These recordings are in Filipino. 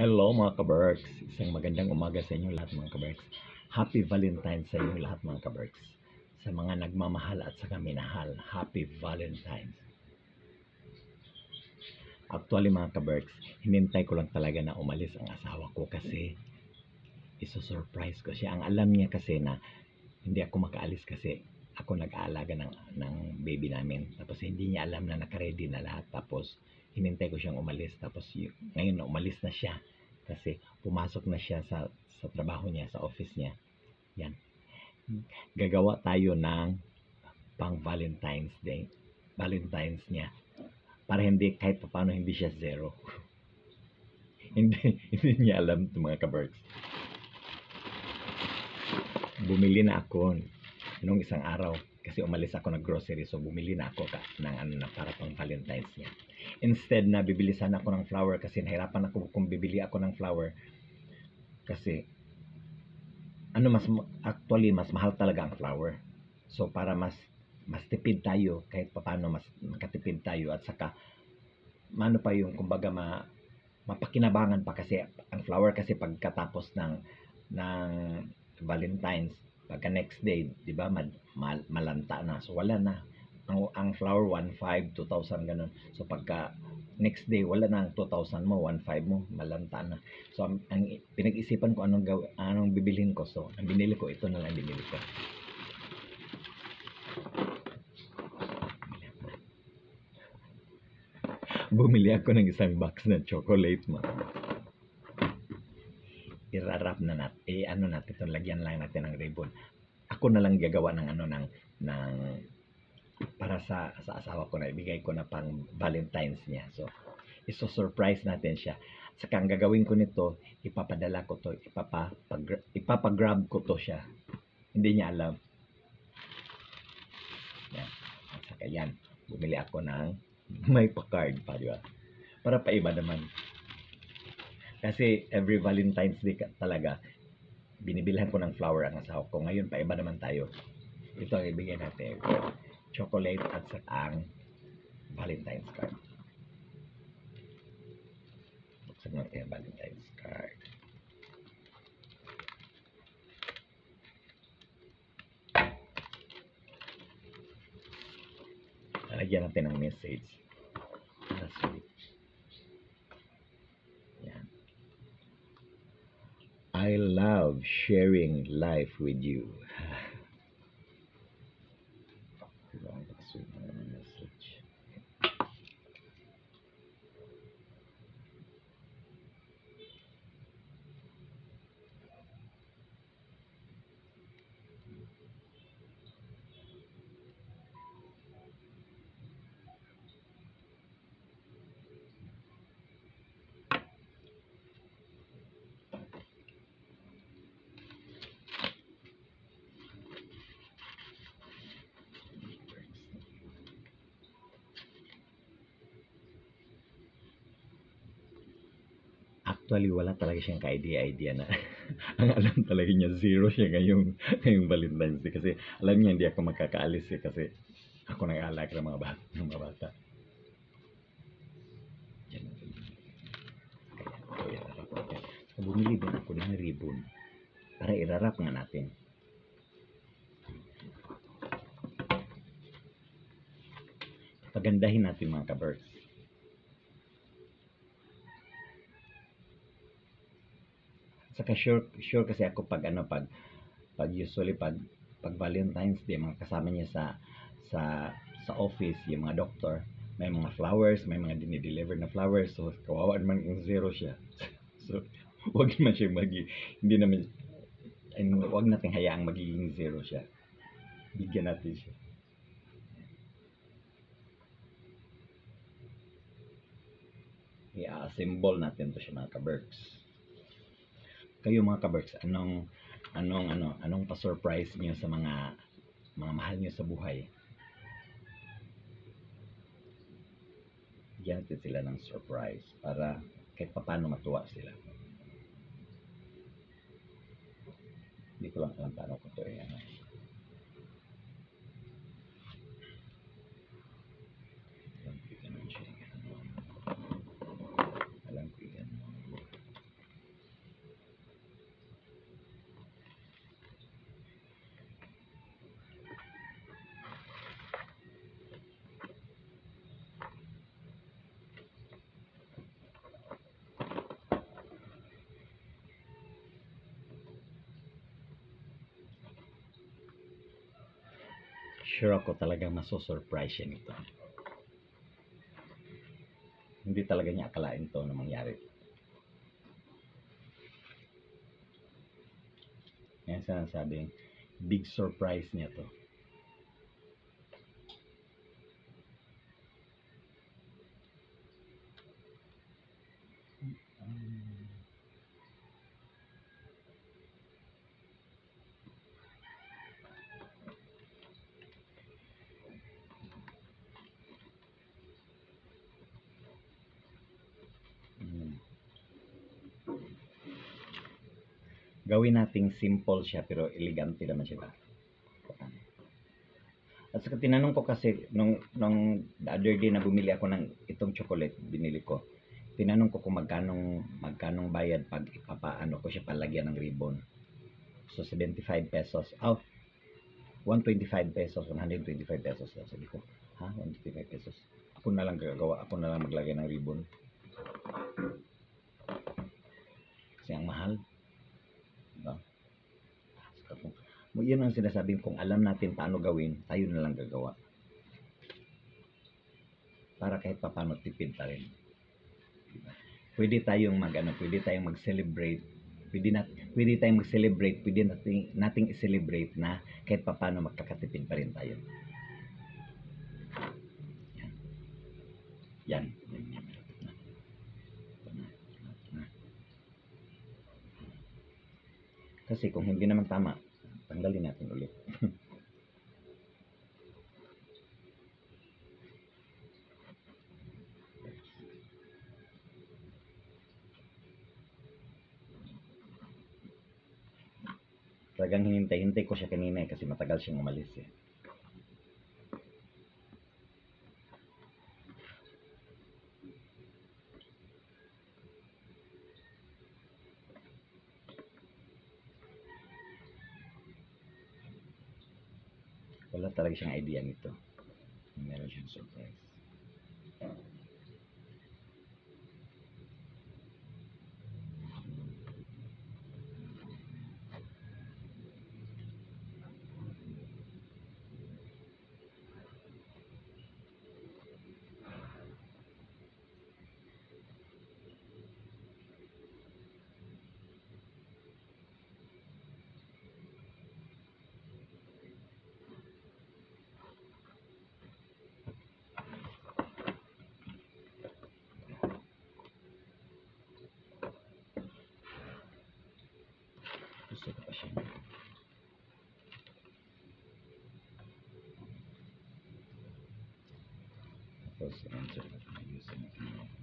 Hello mga kaberks. Isang magandang umaga sa inyo lahat mga kaberks. Happy Valentine's sa inyo lahat mga kaberks. Sa mga nagmamahal at sa minahal, Happy Valentine's. Actually mga kaberks, hinintay ko lang talaga na umalis ang asawa ko kasi iso-surprise ko siya. Ang alam niya kasi na hindi ako makaalis kasi ako nag-aalaga ng, ng baby namin. Tapos hindi niya alam na nakaready na lahat. Tapos hinintay ko siyang umalis. Tapos y- ngayon na umalis na siya kasi pumasok na siya sa, sa trabaho niya, sa office niya. Yan. Gagawa tayo ng pang Valentine's Day. Valentine's niya. Para hindi, kahit pa paano hindi siya zero. hindi, hindi niya alam ito mga kaberks. Bumili na ako nung isang araw kasi umalis ako ng grocery so bumili na ako ka, ng ano na para pang Valentine's niya. Instead na bibili sana ako ng flower kasi nahirapan ako kung bibili ako ng flower kasi ano mas actually mas mahal talaga ang flower. So para mas mas tipid tayo kahit papaano mas makatipid tayo at saka ano pa yung kumbaga ma, mapakinabangan pa kasi ang flower kasi pagkatapos ng ng Valentine's pagka next day, 'di ba, mal, mal, malanta na. So wala na. Ang ang flower 1.5, 2,000 ganun. So pagka next day wala na ang 2,000 mo, 1.5 mo, malanta na. So ang, ang pinag-isipan ko anong anong bibilhin ko. So ang binili ko ito na lang binili ko. Bumili ako ng isang box na chocolate mga irarap na natin, eh, ano natin ito, lagyan lang natin ng ribbon. Ako na lang gagawa ng ano ng ng para sa sa asawa ko na ibigay ko na pang Valentine's niya. So, iso-surprise natin siya. Saka ang gagawin ko nito, ipapadala ko to, ipapa pag, ipapagrab ko to siya. Hindi niya alam. Yan. Saka yan, bumili ako ng may pa-card pa, di ba? Para paiba naman. Kasi every Valentine's Day talaga, binibilhan ko ng flower ang asawa ko. Ngayon, paiba naman tayo. Ito ang ibigay natin. Chocolate at saka ang Valentine's card. Buksan natin ang Valentine's card. Lalagyan natin ng message. I love sharing life with you. Actually, wala talaga siyang ka-idea-idea na ang alam talaga niya, zero siya ngayong, ngayong Valentine's Day. Kasi alam niya hindi ako magkakaalis eh, kasi ako nag-aalaga ng mga bata. Ng mga bata. Kaya, irarap natin. So, bumili din ako ng ribbon para irarap nga natin. Pagandahin natin mga ka-birds. Saka sure, sure kasi ako pag ano pag pag usually pag pag Valentine's Day mga kasama niya sa sa sa office yung mga doctor may mga flowers may mga dinideliver na flowers. So kawawa naman kung zero siya. So wag naman siya magi hindi naman and wag natin hayaang magiging zero siya. Bigyan natin siya. I-assemble natin to siya mga kaberks kayo mga kaberks, anong anong ano, anong pa-surprise niyo sa mga mga mahal niyo sa buhay? Natin sila ng surprise para kahit paano matuwa sila. Hindi ko lang alam paano ko to eh, ano. Alam ko yung ganun siya, ganun. Alam ko yung ganun. Sure ako talagang masosurprise siya nito. Hindi talaga niya akalain to na mangyari. Yan sinasabing big surprise niya to. Gawin nating simple siya pero elegante naman siya. At saka tinanong ko kasi nung, nung the other day na bumili ako ng itong chocolate, binili ko. Tinanong ko kung magkanong magkanong bayad pag ipapaano ko siya palagyan ng ribbon. So 75 pesos. Oh, 125 pesos, 125 pesos. Sabi ko, ha? 125 pesos. Ako na lang gagawa, ako na lang maglagay ng ribbon. Kasi ang mahal. Mo yun ang sinasabing kung alam natin paano gawin, tayo na lang gagawa. Para kahit papano tipid pa rin. Diba? Pwede tayong mag ano, pwede tayong mag-celebrate. Pwede nat pwede tayong mag-celebrate, pwede nating nating i-celebrate na kahit papano magkakatipid pa rin tayo. Yan. Yan. Yan. Yan. Ito na. Ito na. Kasi kung hindi naman tama, tanggalin natin ulit. Talagang hinintay-hintay ko siya kanina eh, kasi matagal siyang umalis eh. Talaga siyang idea nito. Meron siyang surprise. Tapos, answer natin. Ayusin natin yun.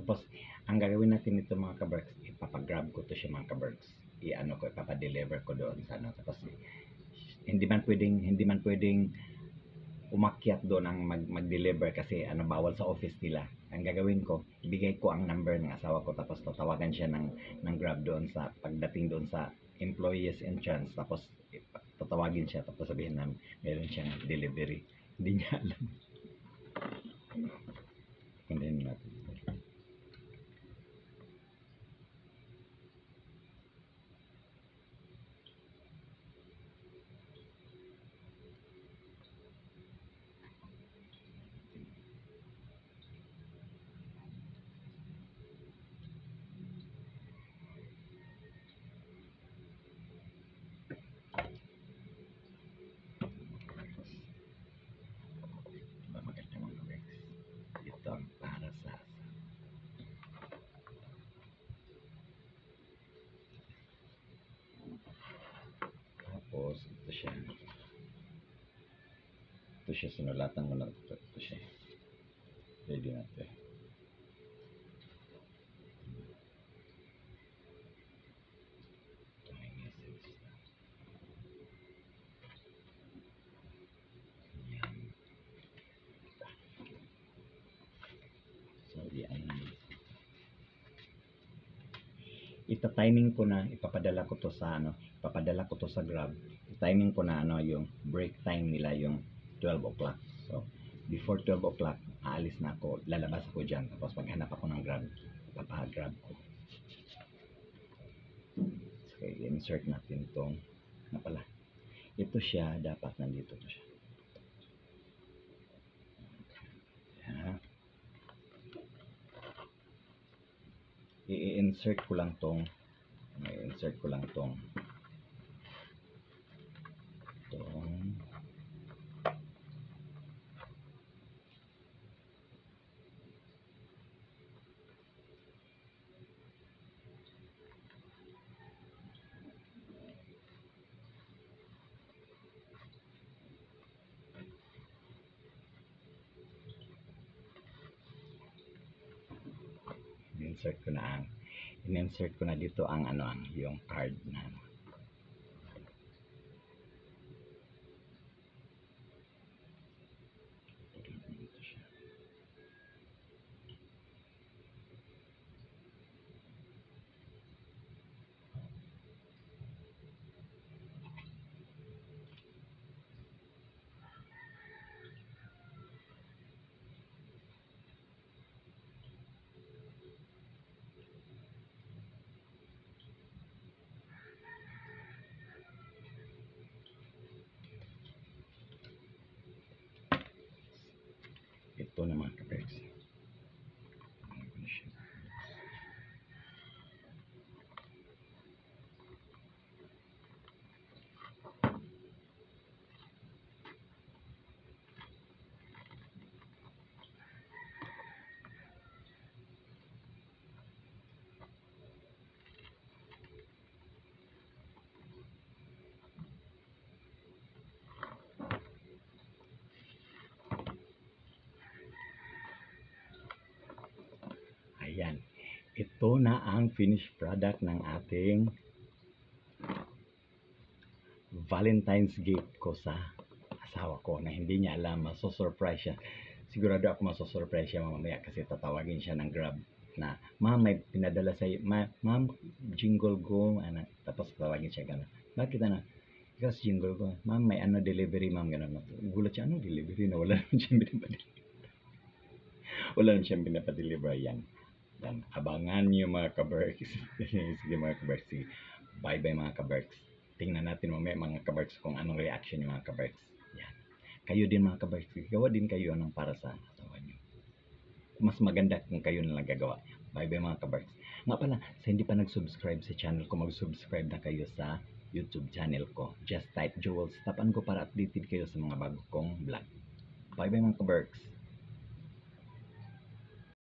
Tapos, ang gagawin natin nito mga kaberks, ipapagrab ko to siya mga kaberks. I-ano ko, ipapadeliver ko doon sa ano. Tapos, hindi man pwedeng, hindi man pwedeng umakyat doon ang mag, mag-deliver kasi ano bawal sa office nila. Ang gagawin ko, ibigay ko ang number ng asawa ko tapos tatawagan siya ng ng Grab doon sa pagdating doon sa employees entrance tapos tatawagin siya tapos sabihin na meron siyang delivery. Hindi niya alam. Kundihin natin. Diba maganda mga Rex? Ito ang para sa Tapos, ito siya. Ito siya, sinulatan ko na ito. Ito siya. Ready natin. Ito may message na. Yan. So, yan. Ita-timing ko na, ipapadala ko to sa ano, ipapadala ko to sa Grab. Timing ko na ano, yung break time nila yung 12 o'clock. So, before 12 o'clock, aalis na ako, lalabas ako dyan. Tapos maghanap ako ng Grab, ipapagrab ko. Okay, insert natin tong, na pala. Ito siya, dapat nandito to siya. Yan. I-insert ko lang tong i-insert ko lang tong tong insert ko na ang in-insert ko na dito ang ano ang yung card na ano. Dito siya. Ito na Ayan. Ito na ang finished product ng ating Valentine's gift ko sa asawa ko na hindi niya alam, masosurprise siya. Sigurado ako masosurprise siya mamaya kasi tatawagin siya ng Grab na, Ma'am, may pinadala sa ma, Ma'am, jingle go, ano, tapos tawagin siya gano'n. Bakit ano? Kasi jingle ko, Ma'am, may ano delivery, Ma'am, gano'n. Gulat siya, ano delivery na wala naman siyang pinapadeliver. wala naman siyang pinapadeliver yan. Yan, abangan niyo mga kaberks. Sige mga kaberks. Sige. Bye-bye mga kaberks. Tingnan natin mamaya mga kaberks kung anong reaction yung mga kaberks. Yan. Kayo din mga kaberks. Gawa din kayo ng para sa asawa niyo. Mas maganda kung kayo na lang gagawa. Bye-bye mga kaberks. Nga pala, sa hindi pa nag-subscribe sa channel ko, mag-subscribe na kayo sa YouTube channel ko. Just type Jewels. Tapan ko para updated kayo sa mga bago kong vlog. Bye-bye mga kaberks.